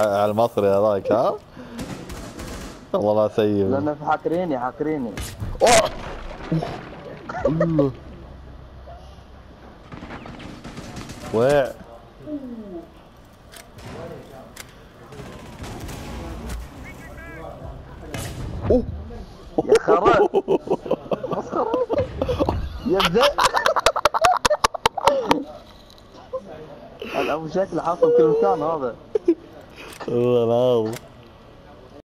على المصري هذاك ها؟ والله لا سيب لأن حاكريني حاكريني. الله وقع أوه! يا خرا مسخرة يا زي. الابو شكله حاصل كل مكان هذا. والله العظيم